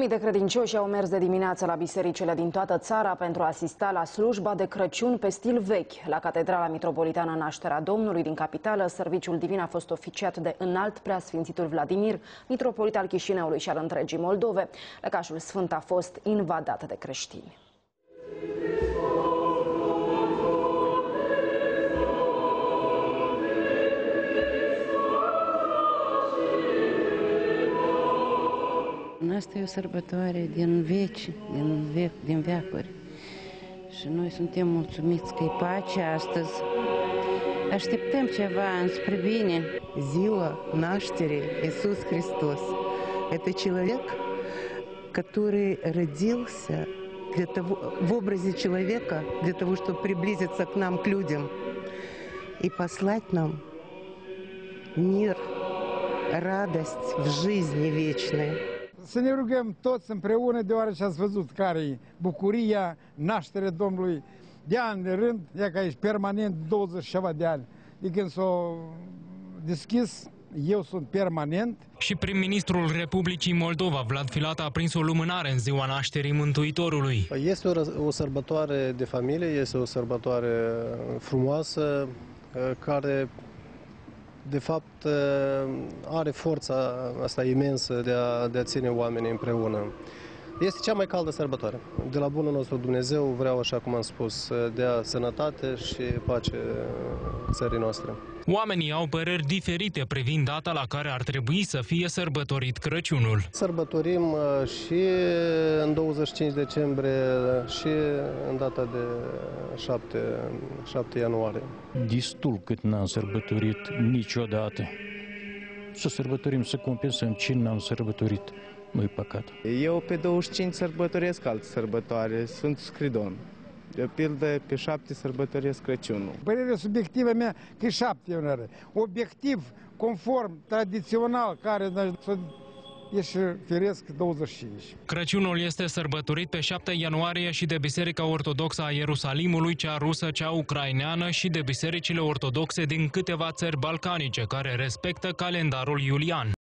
Mii de credincioși au mers de dimineață la bisericile din toată țara pentru a asista la slujba de Crăciun pe stil vechi. La Catedrala Mitropolitană Nașterea Domnului din capitală, serviciul divin a fost oficiat de înalt preasfințitul Vladimir, mitropolit al Chișinăului și al întregii Moldove. Lăcașul sfânt a fost invadat de creștini. Asta e o sărbătoare din veci, din, vec, din veacuri. Și noi suntem mulțumiți că e pace astăzi. Așteptăm ceva înspre bine. Ziua наșterii Иисус Христос. Это человек, который родился для того, в образе человека, для того, чтобы приблизиться к нам, к людям, и послать нам мир, радость в жизни вечной. Să ne rugăm toți împreună, deoarece ați văzut care e bucuria nașterea Domnului de ani de rând, ea că ești permanent 20 ceva de ani. De când s-a deschis, eu sunt permanent. Și prim-ministrul Republicii Moldova, Vlad Filat, a prins o lumânare în ziua nașterii Mântuitorului. Este o, o sărbătoare de familie, este o sărbătoare frumoasă, care de fapt are forța asta imensă de a, de a ține oamenii împreună. Este cea mai caldă sărbătoare. De la bunul nostru Dumnezeu vreau, așa cum am spus, să dea sănătate și pace țării noastre. Oamenii au păreri diferite privind data la care ar trebui să fie sărbătorit Crăciunul. Sărbătorim și în 25 decembrie și în data de 7, 7 ianuarie. Destul cât n-am sărbătorit niciodată. Să sărbătorim, să compensăm ce n-am sărbătorit. Nu-i păcat. Eu pe 25 sărbătoresc alte sărbătoare, sunt Scridon. De pildă, pe șapte sărbătoresc Crăciunul. Părerea subiectivă mea că e șapte ianuarie. Obiectiv, conform, tradițional, care să ieși firesc 25. Crăciunul este sărbătorit pe 7 ianuarie și de Biserica Ortodoxă a Ierusalimului, cea rusă, cea ucraineană și de bisericile ortodoxe din câteva țări balcanice care respectă calendarul iulian.